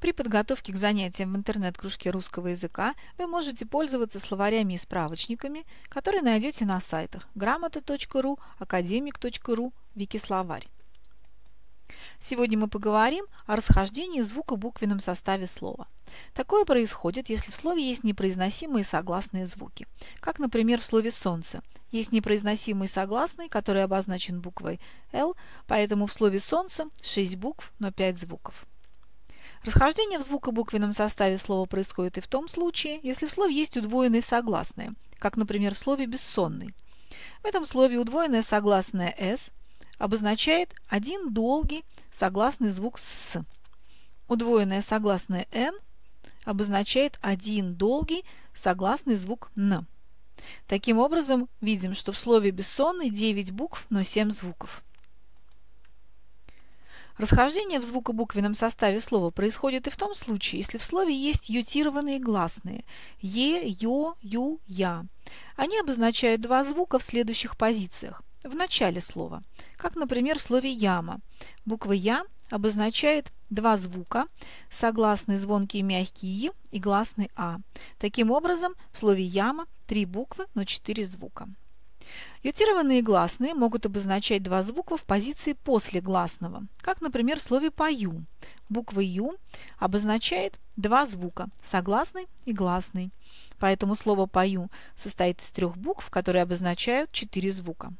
При подготовке к занятиям в интернет-кружке русского языка вы можете пользоваться словарями и справочниками, которые найдете на сайтах грамота.ру, академик.ру, Викисловарь. Сегодня мы поговорим о расхождении в звукобуквенном составе слова. Такое происходит, если в слове есть непроизносимые согласные звуки, как, например, в слове «солнце». Есть непроизносимый согласный, который обозначен буквой «Л», поэтому в слове «солнце» 6 букв, но 5 звуков. Расхождение в звукобуквенном составе слова происходит и в том случае, если в слове есть удвоенные согласные, как, например, в слове «бессонный». В этом слове удвоенное согласное «с» обозначает один долгий согласный звук «с». Удвоенное согласное «н» обозначает один долгий согласный звук «н». Таким образом, видим, что в слове «бессонный» 9 букв, но 7 звуков. Расхождение в звукобуквенном составе слова происходит и в том случае, если в слове есть ютированные гласные «е», «ё», «ю», «я». Они обозначают два звука в следующих позициях в начале слова, как, например, в слове «яма». Буква «я» обозначает два звука, согласный звонкий мягкий «и» и гласный «а». Таким образом, в слове «яма» три буквы, но четыре звука. Ютированные гласные могут обозначать два звука в позиции после гласного, как, например, в слове «пою». Буква «ю» обозначает два звука – согласный и гласный. Поэтому слово «пою» состоит из трех букв, которые обозначают четыре звука.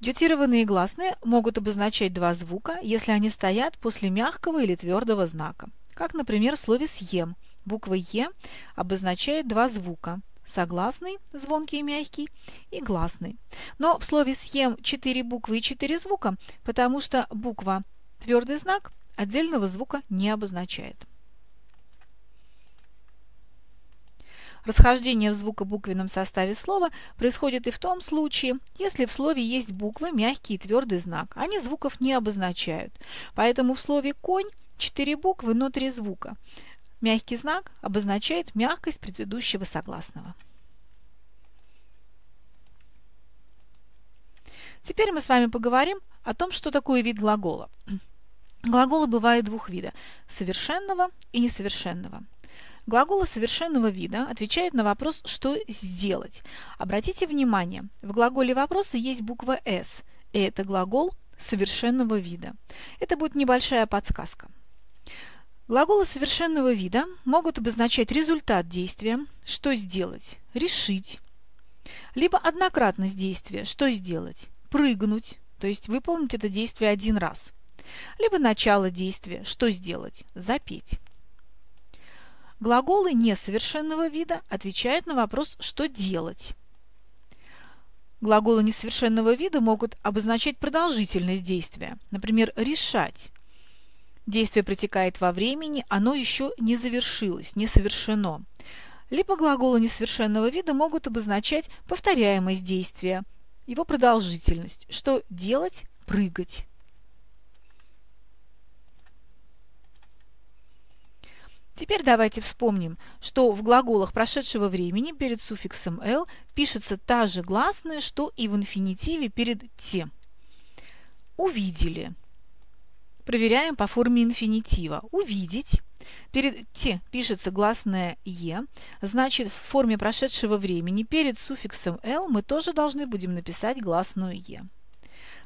Дютированные гласные могут обозначать два звука, если они стоят после мягкого или твердого знака. Как, например, в слове «съем». Буква «е» обозначает два звука – согласный, звонкий и мягкий, и гласный. Но в слове «съем» четыре буквы и четыре звука, потому что буква «твердый знак» отдельного звука не обозначает. Расхождение в звукобуквенном составе слова происходит и в том случае, если в слове есть буквы, мягкий и твердый знак. Они звуков не обозначают. Поэтому в слове «конь» четыре буквы, но три звука. Мягкий знак обозначает мягкость предыдущего согласного. Теперь мы с вами поговорим о том, что такое вид глагола. Глаголы бывают двух вида – совершенного и несовершенного. Глаголы совершенного вида отвечают на вопрос «что сделать?». Обратите внимание, в глаголе вопроса есть буква «с», и это глагол совершенного вида. Это будет небольшая подсказка. Глаголы совершенного вида могут обозначать результат действия «что сделать?», «решить», либо однократность действия «что сделать?», «прыгнуть», то есть выполнить это действие один раз, либо начало действия «что сделать?», «запеть». Глаголы несовершенного вида отвечают на вопрос «что делать?». Глаголы несовершенного вида могут обозначать продолжительность действия, например, «решать». Действие протекает во времени, оно еще не завершилось, не совершено. Либо глаголы несовершенного вида могут обозначать повторяемость действия, его продолжительность, что делать, прыгать. Теперь давайте вспомним, что в глаголах прошедшего времени перед суффиксом «л» пишется та же гласная, что и в инфинитиве перед «те». Увидели. Проверяем по форме инфинитива. Увидеть. Перед «те» пишется гласная «е», значит в форме прошедшего времени перед суффиксом «л» мы тоже должны будем написать гласную «е».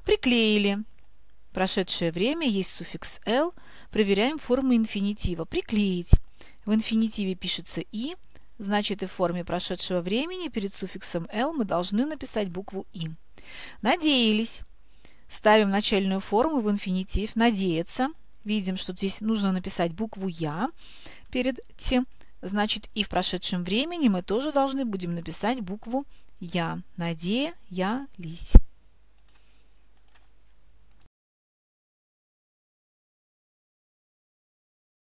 Приклеили. Прошедшее время есть суффикс «л», проверяем форму инфинитива. Приклеить. В инфинитиве пишется «и», значит и в форме прошедшего времени перед суффиксом «л» мы должны написать букву «и». Надеялись. Ставим начальную форму в инфинитив «надеяться». Видим, что здесь нужно написать букву «я» перед «тем». Значит, и в прошедшем времени мы тоже должны будем написать букву «я». Надеялись.